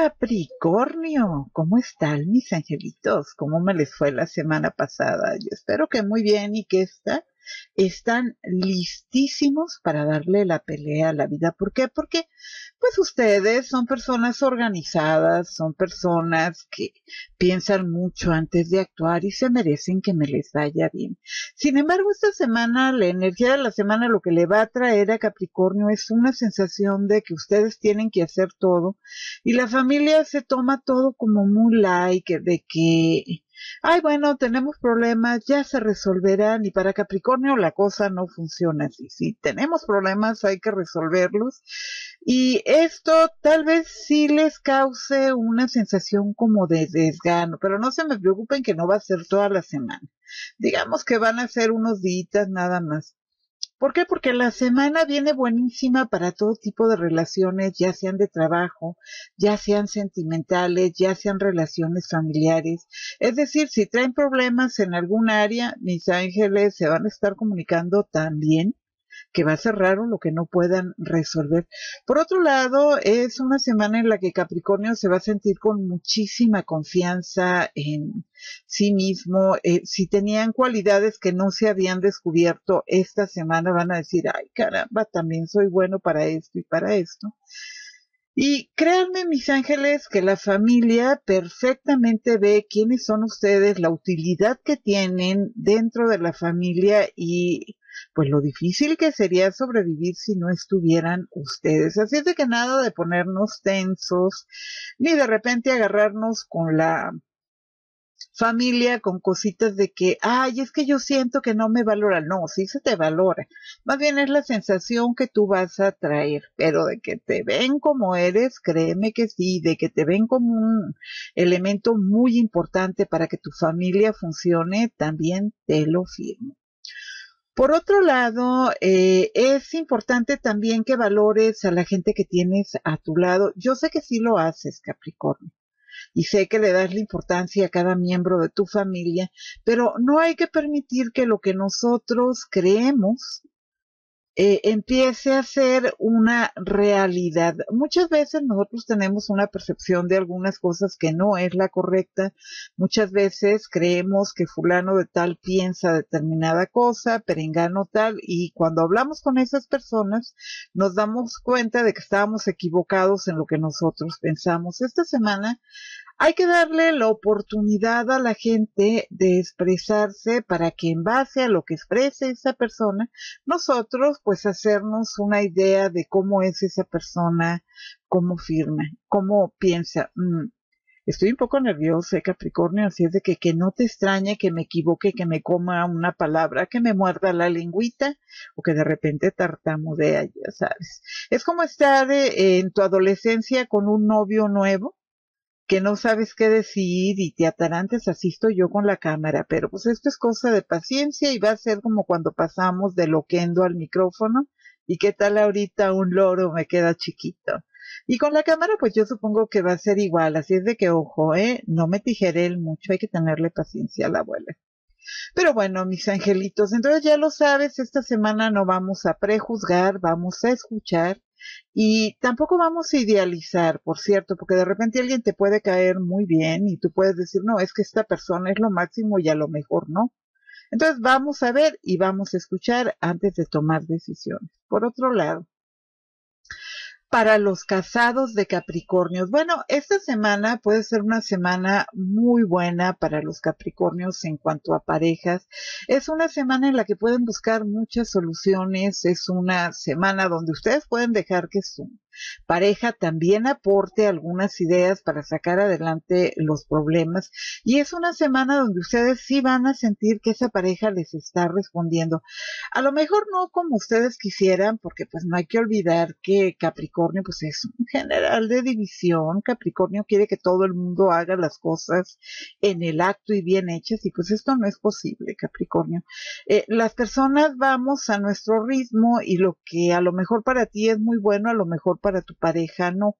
Capricornio, ¿cómo están mis angelitos? ¿Cómo me les fue la semana pasada? Yo espero que muy bien y que esta están listísimos para darle la pelea a la vida. ¿Por qué? Porque pues ustedes son personas organizadas, son personas que piensan mucho antes de actuar y se merecen que me les vaya bien. Sin embargo, esta semana, la energía de la semana lo que le va a traer a Capricornio es una sensación de que ustedes tienen que hacer todo y la familia se toma todo como muy like, de que ay, bueno, tenemos problemas, ya se resolverán y para Capricornio la cosa no funciona así. Si tenemos problemas hay que resolverlos y esto tal vez sí les cause una sensación como de desgano, pero no se me preocupen que no va a ser toda la semana. Digamos que van a ser unos días nada más. ¿Por qué? Porque la semana viene buenísima para todo tipo de relaciones, ya sean de trabajo, ya sean sentimentales, ya sean relaciones familiares. Es decir, si traen problemas en algún área, mis ángeles se van a estar comunicando también que va a ser raro lo que no puedan resolver. Por otro lado, es una semana en la que Capricornio se va a sentir con muchísima confianza en sí mismo. Eh, si tenían cualidades que no se habían descubierto esta semana, van a decir, ay caramba, también soy bueno para esto y para esto. Y créanme, mis ángeles, que la familia perfectamente ve quiénes son ustedes, la utilidad que tienen dentro de la familia y pues lo difícil que sería sobrevivir si no estuvieran ustedes. Así es de que nada de ponernos tensos, ni de repente agarrarnos con la familia con cositas de que, ay, es que yo siento que no me valora. No, sí se te valora. Más bien es la sensación que tú vas a traer, pero de que te ven como eres, créeme que sí, de que te ven como un elemento muy importante para que tu familia funcione, también te lo firmo. Por otro lado, eh, es importante también que valores a la gente que tienes a tu lado. Yo sé que sí lo haces, Capricornio, y sé que le das la importancia a cada miembro de tu familia, pero no hay que permitir que lo que nosotros creemos eh, empiece a ser una realidad. Muchas veces nosotros tenemos una percepción de algunas cosas que no es la correcta. Muchas veces creemos que fulano de tal piensa determinada cosa, perengano tal, y cuando hablamos con esas personas nos damos cuenta de que estábamos equivocados en lo que nosotros pensamos. Esta semana hay que darle la oportunidad a la gente de expresarse para que en base a lo que exprese esa persona, nosotros pues hacernos una idea de cómo es esa persona, cómo firma, cómo piensa. Mm, estoy un poco nerviosa, Capricornio, así es de que, que no te extrañe que me equivoque, que me coma una palabra, que me muerda la lengüita o que de repente tartamudea, ya sabes. Es como estar eh, en tu adolescencia con un novio nuevo que no sabes qué decir y te atarantes, así estoy yo con la cámara, pero pues esto es cosa de paciencia y va a ser como cuando pasamos de loquendo al micrófono y qué tal ahorita un loro me queda chiquito. Y con la cámara pues yo supongo que va a ser igual, así es de que ojo, eh, no me tijeré mucho, hay que tenerle paciencia a la abuela. Pero bueno, mis angelitos, entonces ya lo sabes, esta semana no vamos a prejuzgar, vamos a escuchar y tampoco vamos a idealizar, por cierto, porque de repente alguien te puede caer muy bien y tú puedes decir, no, es que esta persona es lo máximo y a lo mejor no. Entonces vamos a ver y vamos a escuchar antes de tomar decisiones. Por otro lado, para los casados de Capricornios. Bueno, esta semana puede ser una semana muy buena para los Capricornios en cuanto a parejas. Es una semana en la que pueden buscar muchas soluciones. Es una semana donde ustedes pueden dejar que su pareja también aporte algunas ideas para sacar adelante los problemas. Y es una semana donde ustedes sí van a sentir que esa pareja les está respondiendo. A lo mejor no como ustedes quisieran, porque pues no hay que olvidar que Capricornio pues es un general de división. Capricornio quiere que todo el mundo haga las cosas en el acto y bien hechas y pues esto no es posible, Capricornio. Eh, las personas vamos a nuestro ritmo y lo que a lo mejor para ti es muy bueno, a lo mejor para para tu pareja, no.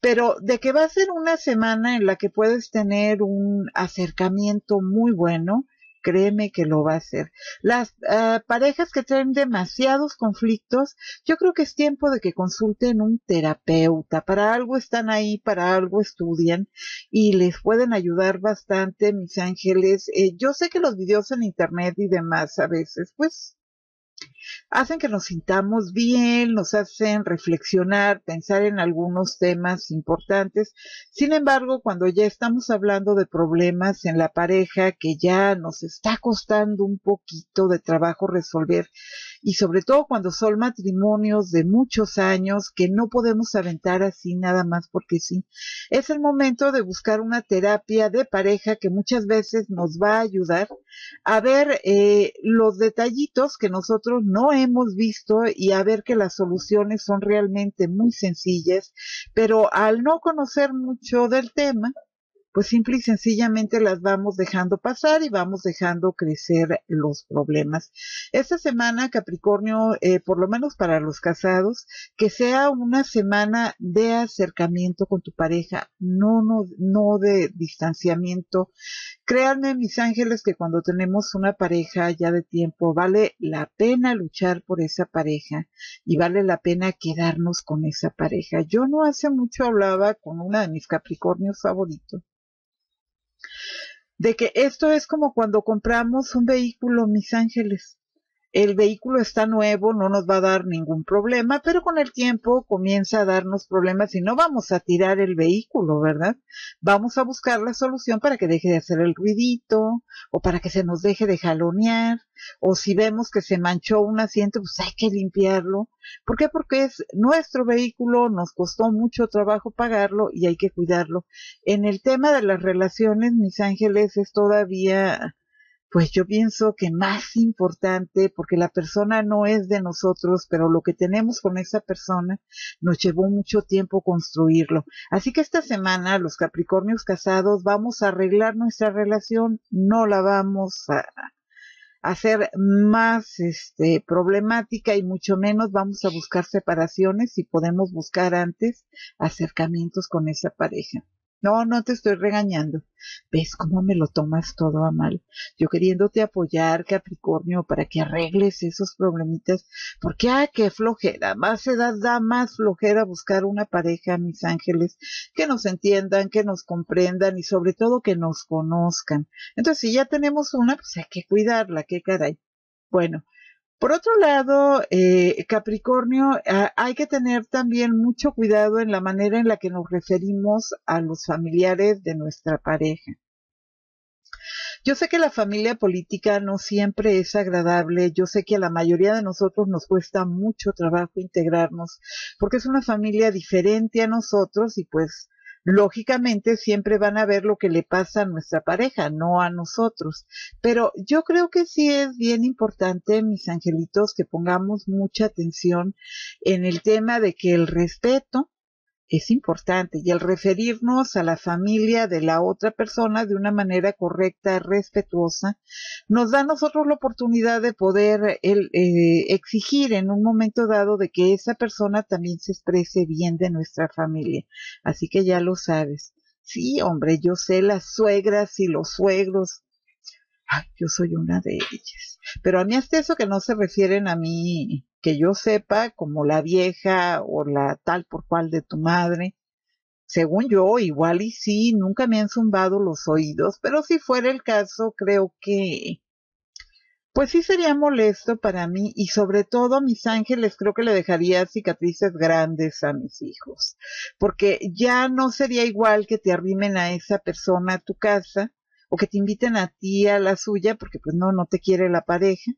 Pero de que va a ser una semana en la que puedes tener un acercamiento muy bueno, créeme que lo va a hacer. Las uh, parejas que tienen demasiados conflictos, yo creo que es tiempo de que consulten un terapeuta. Para algo están ahí, para algo estudian y les pueden ayudar bastante, mis ángeles. Eh, yo sé que los videos en internet y demás a veces, pues hacen que nos sintamos bien, nos hacen reflexionar, pensar en algunos temas importantes. Sin embargo, cuando ya estamos hablando de problemas en la pareja que ya nos está costando un poquito de trabajo resolver y sobre todo cuando son matrimonios de muchos años que no podemos aventar así nada más porque sí, es el momento de buscar una terapia de pareja que muchas veces nos va a ayudar a ver eh, los detallitos que nosotros no hemos visto y a ver que las soluciones son realmente muy sencillas, pero al no conocer mucho del tema, pues simple y sencillamente las vamos dejando pasar y vamos dejando crecer los problemas. Esta semana, Capricornio, eh, por lo menos para los casados, que sea una semana de acercamiento con tu pareja, no, no, no de distanciamiento. Créanme, mis ángeles, que cuando tenemos una pareja ya de tiempo, vale la pena luchar por esa pareja y vale la pena quedarnos con esa pareja. Yo no hace mucho hablaba con una de mis Capricornios favoritos de que esto es como cuando compramos un vehículo, mis ángeles el vehículo está nuevo, no nos va a dar ningún problema, pero con el tiempo comienza a darnos problemas y no vamos a tirar el vehículo, ¿verdad? Vamos a buscar la solución para que deje de hacer el ruidito o para que se nos deje de jalonear o si vemos que se manchó un asiento, pues hay que limpiarlo. ¿Por qué? Porque es nuestro vehículo, nos costó mucho trabajo pagarlo y hay que cuidarlo. En el tema de las relaciones, mis ángeles, es todavía pues yo pienso que más importante, porque la persona no es de nosotros, pero lo que tenemos con esa persona nos llevó mucho tiempo construirlo. Así que esta semana los Capricornios casados vamos a arreglar nuestra relación, no la vamos a hacer más este problemática y mucho menos vamos a buscar separaciones y podemos buscar antes acercamientos con esa pareja. No, no te estoy regañando. ¿Ves cómo me lo tomas todo a mal? Yo queriéndote apoyar, Capricornio, para que arregles esos problemitas. Porque, ah, qué flojera. Más edad da más flojera buscar una pareja, mis ángeles, que nos entiendan, que nos comprendan y sobre todo que nos conozcan. Entonces, si ya tenemos una, pues hay que cuidarla, qué caray. Bueno, por otro lado, eh, Capricornio, hay que tener también mucho cuidado en la manera en la que nos referimos a los familiares de nuestra pareja. Yo sé que la familia política no siempre es agradable, yo sé que a la mayoría de nosotros nos cuesta mucho trabajo integrarnos, porque es una familia diferente a nosotros y pues lógicamente siempre van a ver lo que le pasa a nuestra pareja, no a nosotros. Pero yo creo que sí es bien importante, mis angelitos, que pongamos mucha atención en el tema de que el respeto es importante y el referirnos a la familia de la otra persona de una manera correcta, respetuosa, nos da a nosotros la oportunidad de poder eh, exigir en un momento dado de que esa persona también se exprese bien de nuestra familia. Así que ya lo sabes. Sí, hombre, yo sé las suegras y los suegros. Ay, yo soy una de ellas. Pero a mí hasta eso que no se refieren a mí que yo sepa, como la vieja o la tal por cual de tu madre. Según yo, igual y sí, nunca me han zumbado los oídos, pero si fuera el caso, creo que, pues sí sería molesto para mí y sobre todo a mis ángeles creo que le dejaría cicatrices grandes a mis hijos, porque ya no sería igual que te arrimen a esa persona a tu casa o que te inviten a ti a la suya, porque pues no, no te quiere la pareja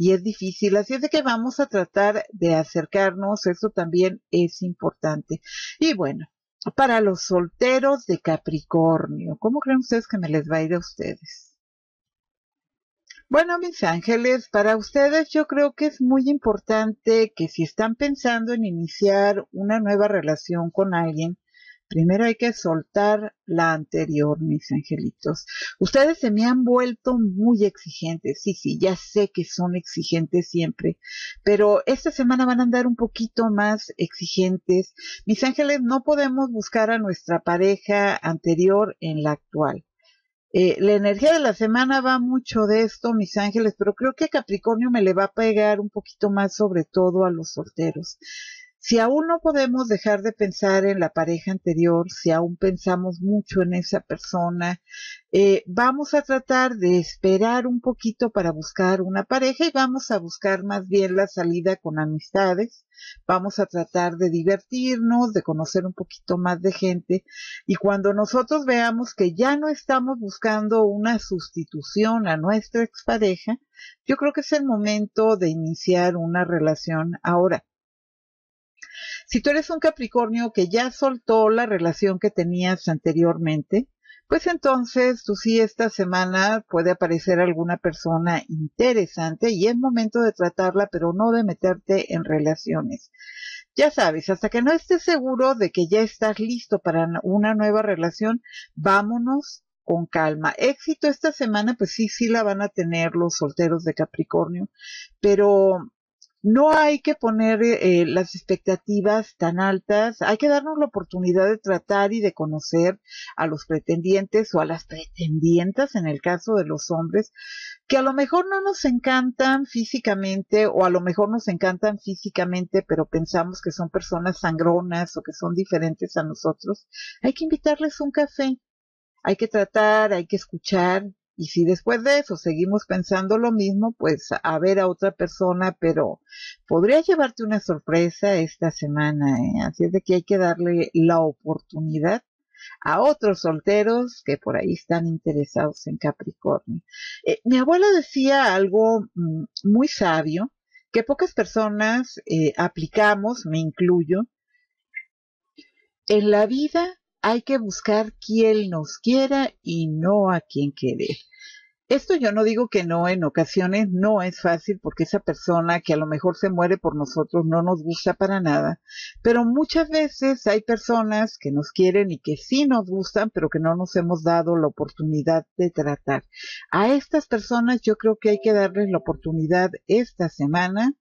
y es difícil. Así es de que vamos a tratar de acercarnos, eso también es importante. Y bueno, para los solteros de Capricornio, ¿cómo creen ustedes que me les va a ir a ustedes? Bueno, mis ángeles, para ustedes yo creo que es muy importante que si están pensando en iniciar una nueva relación con alguien, Primero hay que soltar la anterior, mis angelitos. Ustedes se me han vuelto muy exigentes. Sí, sí, ya sé que son exigentes siempre, pero esta semana van a andar un poquito más exigentes. Mis ángeles, no podemos buscar a nuestra pareja anterior en la actual. Eh, la energía de la semana va mucho de esto, mis ángeles, pero creo que Capricornio me le va a pegar un poquito más sobre todo a los solteros. Si aún no podemos dejar de pensar en la pareja anterior, si aún pensamos mucho en esa persona, eh, vamos a tratar de esperar un poquito para buscar una pareja y vamos a buscar más bien la salida con amistades. Vamos a tratar de divertirnos, de conocer un poquito más de gente y cuando nosotros veamos que ya no estamos buscando una sustitución a nuestra expareja, yo creo que es el momento de iniciar una relación ahora. Si tú eres un Capricornio que ya soltó la relación que tenías anteriormente, pues entonces tú sí esta semana puede aparecer alguna persona interesante y es momento de tratarla, pero no de meterte en relaciones. Ya sabes, hasta que no estés seguro de que ya estás listo para una nueva relación, vámonos con calma. Éxito esta semana, pues sí, sí la van a tener los solteros de Capricornio, pero no hay que poner eh, las expectativas tan altas, hay que darnos la oportunidad de tratar y de conocer a los pretendientes o a las pretendientas en el caso de los hombres, que a lo mejor no nos encantan físicamente o a lo mejor nos encantan físicamente, pero pensamos que son personas sangronas o que son diferentes a nosotros. Hay que invitarles un café, hay que tratar, hay que escuchar, y si después de eso seguimos pensando lo mismo, pues a ver a otra persona, pero podría llevarte una sorpresa esta semana, ¿eh? así es de que hay que darle la oportunidad a otros solteros que por ahí están interesados en Capricornio. Eh, mi abuela decía algo mm, muy sabio que pocas personas eh, aplicamos, me incluyo. En la vida hay que buscar quien nos quiera y no a quien querer. Esto yo no digo que no, en ocasiones no es fácil porque esa persona que a lo mejor se muere por nosotros no nos gusta para nada, pero muchas veces hay personas que nos quieren y que sí nos gustan, pero que no nos hemos dado la oportunidad de tratar. A estas personas yo creo que hay que darles la oportunidad esta semana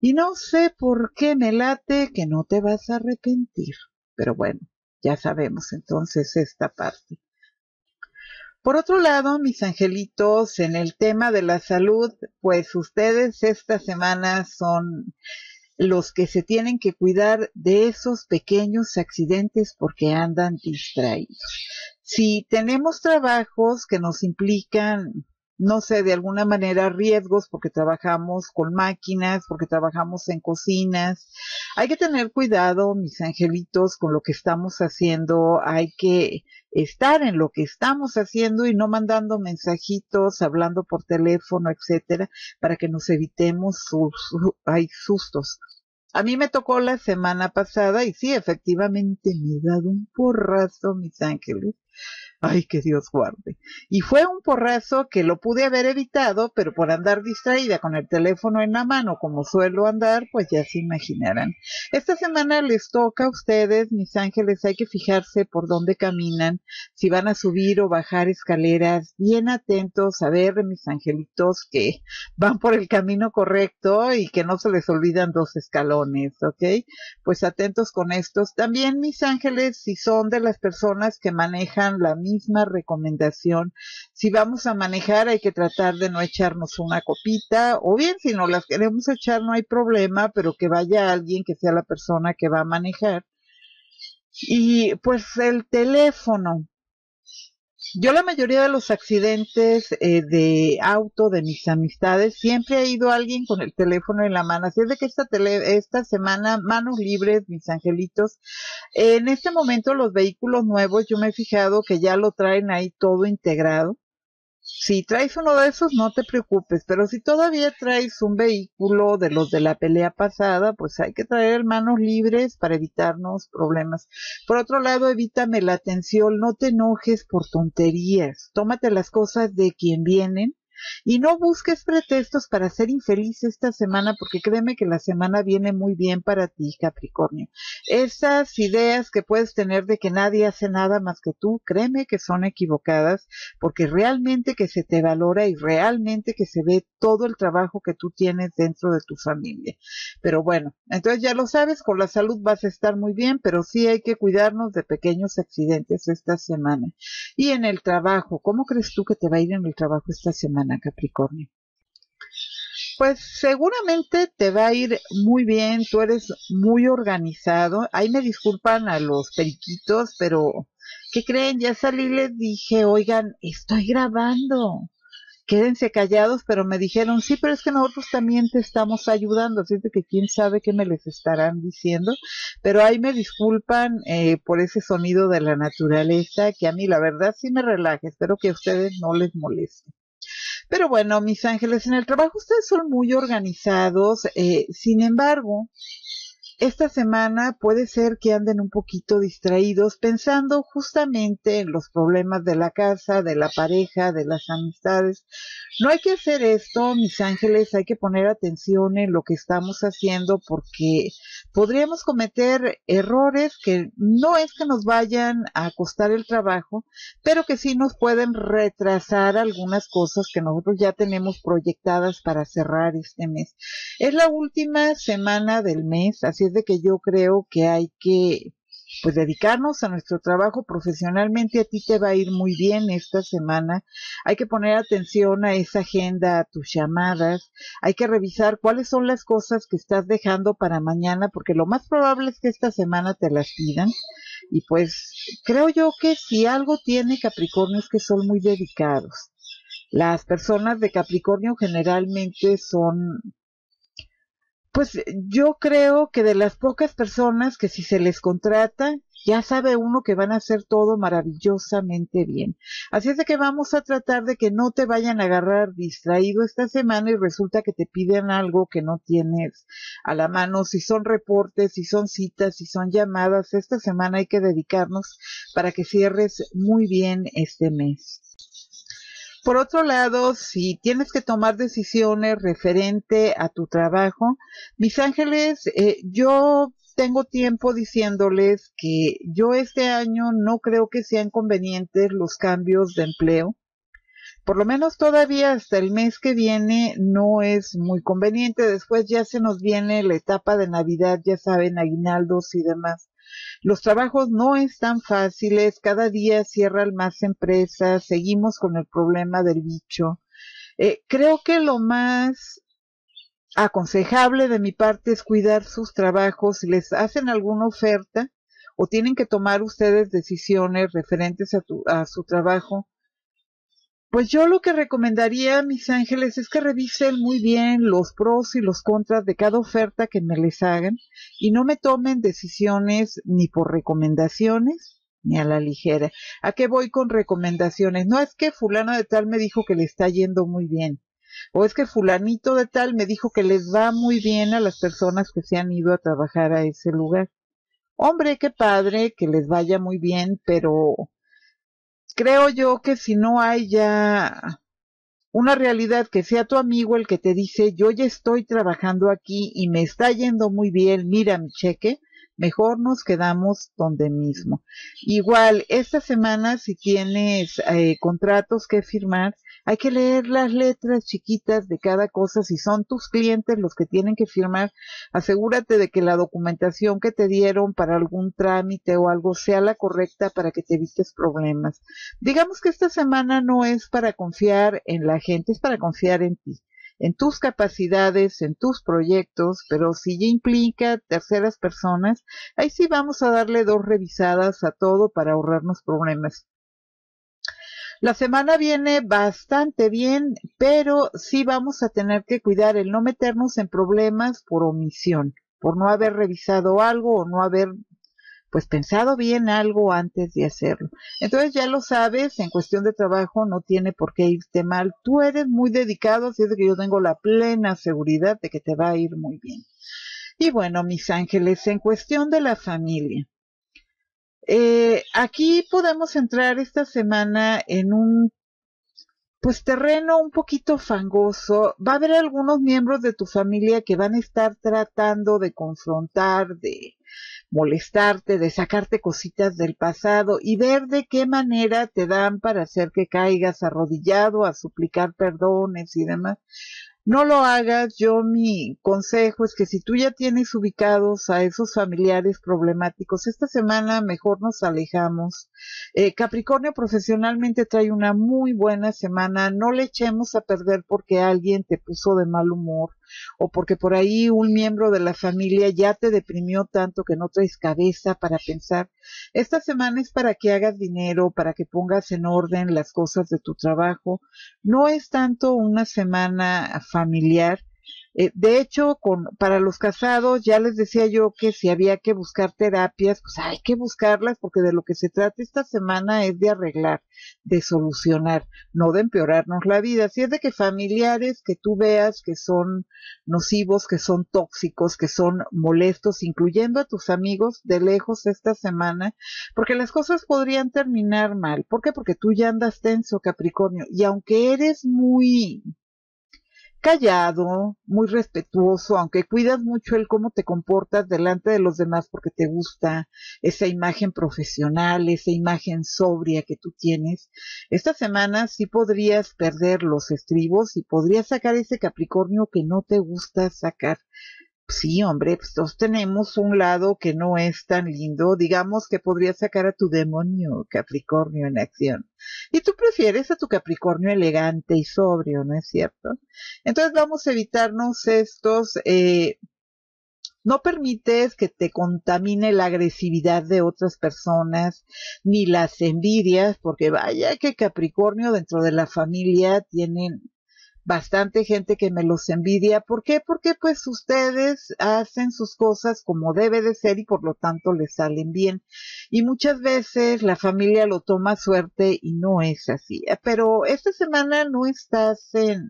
y no sé por qué me late que no te vas a arrepentir, pero bueno, ya sabemos entonces esta parte. Por otro lado, mis angelitos, en el tema de la salud, pues ustedes esta semana son los que se tienen que cuidar de esos pequeños accidentes porque andan distraídos. Si tenemos trabajos que nos implican no sé, de alguna manera riesgos porque trabajamos con máquinas, porque trabajamos en cocinas. Hay que tener cuidado, mis angelitos, con lo que estamos haciendo. Hay que estar en lo que estamos haciendo y no mandando mensajitos, hablando por teléfono, etcétera, para que nos evitemos sus, sustos. A mí me tocó la semana pasada y sí, efectivamente me he dado un porrazo, mis ángeles Ay, que Dios guarde. Y fue un porrazo que lo pude haber evitado, pero por andar distraída con el teléfono en la mano, como suelo andar, pues ya se imaginarán. Esta semana les toca a ustedes, mis ángeles, hay que fijarse por dónde caminan, si van a subir o bajar escaleras, bien atentos a ver, mis angelitos, que van por el camino correcto y que no se les olvidan dos escalones, ¿ok? Pues atentos con estos. También, mis ángeles, si son de las personas que manejan la misma misma recomendación. Si vamos a manejar hay que tratar de no echarnos una copita o bien si no las queremos echar no hay problema, pero que vaya alguien que sea la persona que va a manejar. Y pues el teléfono, yo la mayoría de los accidentes eh, de auto de mis amistades siempre ha ido alguien con el teléfono en la mano. Así es de que esta, tele, esta semana, manos libres, mis angelitos. En este momento los vehículos nuevos, yo me he fijado que ya lo traen ahí todo integrado. Si traes uno de esos, no te preocupes, pero si todavía traes un vehículo de los de la pelea pasada, pues hay que traer manos libres para evitarnos problemas. Por otro lado, evítame la atención, no te enojes por tonterías, tómate las cosas de quien vienen Y no busques pretextos para ser infeliz esta semana, porque créeme que la semana viene muy bien para ti, Capricornio. Esas ideas que puedes tener de que nadie hace nada más que tú, créeme que son equivocadas, porque realmente que se te valora y realmente que se ve todo el trabajo que tú tienes dentro de tu familia. Pero bueno, entonces ya lo sabes, con la salud vas a estar muy bien, pero sí hay que cuidarnos de pequeños accidentes esta semana. Y en el trabajo, ¿cómo crees tú que te va a ir en el trabajo esta semana, Capricornio? Pues seguramente te va a ir muy bien, tú eres muy organizado. Ahí me disculpan a los periquitos, pero ¿qué creen? Ya salí les dije, oigan, estoy grabando quédense callados, pero me dijeron, sí, pero es que nosotros también te estamos ayudando, así que quién sabe qué me les estarán diciendo, pero ahí me disculpan eh, por ese sonido de la naturaleza, que a mí la verdad sí me relaja, espero que a ustedes no les moleste. Pero bueno, mis ángeles, en el trabajo ustedes son muy organizados, eh, sin embargo, esta semana puede ser que anden un poquito distraídos pensando justamente en los problemas de la casa, de la pareja, de las amistades. No hay que hacer esto, mis ángeles, hay que poner atención en lo que estamos haciendo porque podríamos cometer errores que no es que nos vayan a costar el trabajo, pero que sí nos pueden retrasar algunas cosas que nosotros ya tenemos proyectadas para cerrar este mes. Es la última semana del mes, así es de que yo creo que hay que pues dedicarnos a nuestro trabajo profesionalmente a ti te va a ir muy bien esta semana. Hay que poner atención a esa agenda, a tus llamadas. Hay que revisar cuáles son las cosas que estás dejando para mañana, porque lo más probable es que esta semana te las pidan. Y pues creo yo que si algo tiene Capricornio es que son muy dedicados. Las personas de Capricornio generalmente son pues yo creo que de las pocas personas que si se les contrata, ya sabe uno que van a hacer todo maravillosamente bien. Así es de que vamos a tratar de que no te vayan a agarrar distraído esta semana y resulta que te piden algo que no tienes a la mano. Si son reportes, si son citas, si son llamadas, esta semana hay que dedicarnos para que cierres muy bien este mes. Por otro lado, si tienes que tomar decisiones referente a tu trabajo, mis ángeles, eh, yo tengo tiempo diciéndoles que yo este año no creo que sean convenientes los cambios de empleo. Por lo menos todavía hasta el mes que viene no es muy conveniente. Después ya se nos viene la etapa de Navidad, ya saben, aguinaldos y demás. Los trabajos no están fáciles, cada día cierran más empresas, seguimos con el problema del bicho. Eh, creo que lo más aconsejable de mi parte es cuidar sus trabajos. Si les hacen alguna oferta o tienen que tomar ustedes decisiones referentes a, a su trabajo, pues yo lo que recomendaría, mis ángeles, es que revisen muy bien los pros y los contras de cada oferta que me les hagan y no me tomen decisiones ni por recomendaciones ni a la ligera. ¿A qué voy con recomendaciones? No es que fulano de tal me dijo que le está yendo muy bien. O es que fulanito de tal me dijo que les va muy bien a las personas que se han ido a trabajar a ese lugar. Hombre, qué padre, que les vaya muy bien, pero creo yo que si no hay ya una realidad que sea tu amigo el que te dice, yo ya estoy trabajando aquí y me está yendo muy bien, mira mi cheque, mejor nos quedamos donde mismo. Igual, esta semana si tienes eh, contratos que firmar, hay que leer las letras chiquitas de cada cosa. Si son tus clientes los que tienen que firmar, asegúrate de que la documentación que te dieron para algún trámite o algo sea la correcta para que te evites problemas. Digamos que esta semana no es para confiar en la gente, es para confiar en ti en tus capacidades, en tus proyectos, pero si ya implica terceras personas, ahí sí vamos a darle dos revisadas a todo para ahorrarnos problemas. La semana viene bastante bien, pero sí vamos a tener que cuidar el no meternos en problemas por omisión, por no haber revisado algo o no haber pues pensado bien algo antes de hacerlo. Entonces ya lo sabes, en cuestión de trabajo no tiene por qué irte mal. Tú eres muy dedicado, así es que yo tengo la plena seguridad de que te va a ir muy bien. Y bueno, mis ángeles, en cuestión de la familia, eh, aquí podemos entrar esta semana en un pues terreno un poquito fangoso. Va a haber algunos miembros de tu familia que van a estar tratando de confrontar, de molestarte, de sacarte cositas del pasado y ver de qué manera te dan para hacer que caigas arrodillado a suplicar perdones y demás. No lo hagas. Yo mi consejo es que si tú ya tienes ubicados a esos familiares problemáticos, esta semana mejor nos alejamos. Eh, Capricornio profesionalmente trae una muy buena semana. No le echemos a perder porque alguien te puso de mal humor o porque por ahí un miembro de la familia ya te deprimió tanto que no traes cabeza para pensar. Esta semana es para que hagas dinero, para que pongas en orden las cosas de tu trabajo. No es tanto una semana familiar, eh, de hecho, con, para los casados ya les decía yo que si había que buscar terapias, pues hay que buscarlas porque de lo que se trata esta semana es de arreglar, de solucionar, no de empeorarnos la vida. Si es de que familiares que tú veas que son nocivos, que son tóxicos, que son molestos, incluyendo a tus amigos de lejos esta semana, porque las cosas podrían terminar mal. ¿Por qué? Porque tú ya andas tenso, Capricornio, y aunque eres muy callado, muy respetuoso, aunque cuidas mucho el cómo te comportas delante de los demás porque te gusta esa imagen profesional, esa imagen sobria que tú tienes. Esta semana sí podrías perder los estribos y podrías sacar ese Capricornio que no te gusta sacar. Sí, hombre, pues todos tenemos un lado que no es tan lindo. Digamos que podría sacar a tu demonio Capricornio en acción. Y tú prefieres a tu Capricornio elegante y sobrio, ¿no es cierto? Entonces vamos a evitarnos estos eh, no permites que te contamine la agresividad de otras personas ni las envidias, porque vaya que Capricornio dentro de la familia tienen bastante gente que me los envidia. ¿Por qué? Porque pues ustedes hacen sus cosas como debe de ser y por lo tanto les salen bien. Y muchas veces la familia lo toma suerte y no es así. Pero esta semana no estás en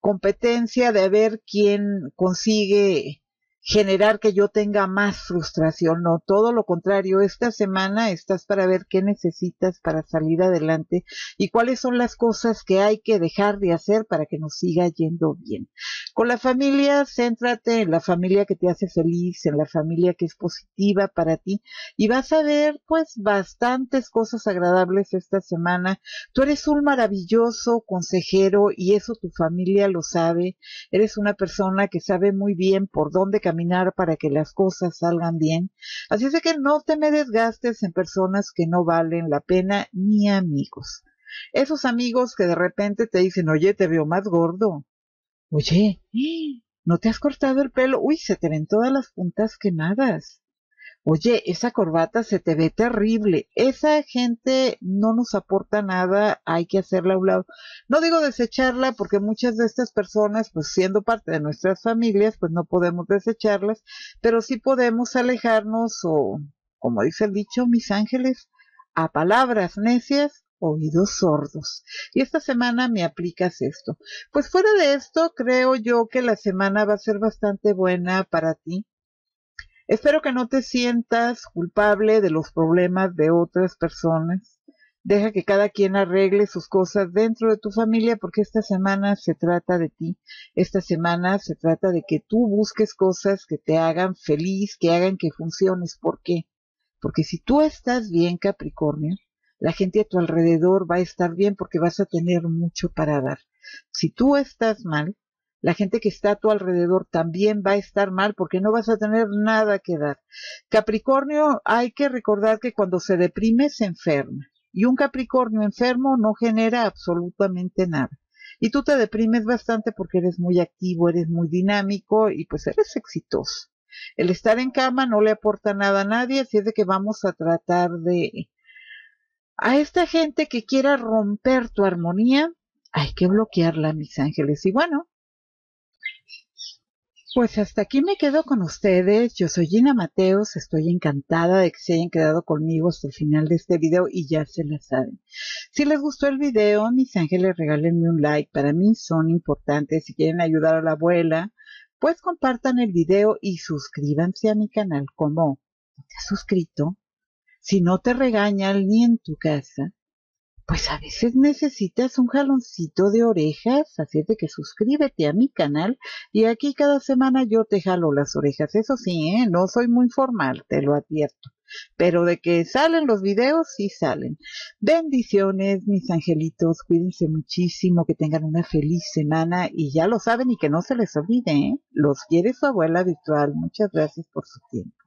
competencia de ver quién consigue generar que yo tenga más frustración, no, todo lo contrario, esta semana estás para ver qué necesitas para salir adelante y cuáles son las cosas que hay que dejar de hacer para que nos siga yendo bien. Con la familia, céntrate en la familia que te hace feliz, en la familia que es positiva para ti y vas a ver pues bastantes cosas agradables esta semana. Tú eres un maravilloso consejero y eso tu familia lo sabe. Eres una persona que sabe muy bien por dónde para que las cosas salgan bien. Así es de que no te me desgastes en personas que no valen la pena ni amigos. Esos amigos que de repente te dicen, oye, te veo más gordo. Oye, ¿no te has cortado el pelo? Uy, se te ven todas las puntas quemadas oye, esa corbata se te ve terrible, esa gente no nos aporta nada, hay que hacerla a un lado. No digo desecharla porque muchas de estas personas, pues siendo parte de nuestras familias, pues no podemos desecharlas, pero sí podemos alejarnos o, como dice el dicho, mis ángeles, a palabras necias oídos sordos. Y esta semana me aplicas esto. Pues fuera de esto, creo yo que la semana va a ser bastante buena para ti. Espero que no te sientas culpable de los problemas de otras personas. Deja que cada quien arregle sus cosas dentro de tu familia porque esta semana se trata de ti. Esta semana se trata de que tú busques cosas que te hagan feliz, que hagan que funciones. ¿Por qué? Porque si tú estás bien, Capricornio, la gente a tu alrededor va a estar bien porque vas a tener mucho para dar. Si tú estás mal, la gente que está a tu alrededor también va a estar mal porque no vas a tener nada que dar. Capricornio, hay que recordar que cuando se deprime se enferma y un Capricornio enfermo no genera absolutamente nada. Y tú te deprimes bastante porque eres muy activo, eres muy dinámico y pues eres exitoso. El estar en cama no le aporta nada a nadie, así es de que vamos a tratar de... A esta gente que quiera romper tu armonía, hay que bloquearla, mis ángeles. Y bueno, pues hasta aquí me quedo con ustedes. Yo soy Gina Mateos. Estoy encantada de que se hayan quedado conmigo hasta el final de este video y ya se la saben. Si les gustó el video, mis ángeles, regálenme un like. Para mí son importantes. Si quieren ayudar a la abuela, pues compartan el video y suscríbanse a mi canal. como ¿No te has suscrito? Si no te regañan ni en tu casa, pues a veces necesitas un jaloncito de orejas, así de que suscríbete a mi canal y aquí cada semana yo te jalo las orejas. Eso sí, ¿eh? no soy muy formal, te lo advierto. Pero de que salen los videos, sí salen. Bendiciones, mis angelitos, cuídense muchísimo, que tengan una feliz semana y ya lo saben y que no se les olvide, ¿eh? los quiere su abuela virtual. Muchas gracias por su tiempo.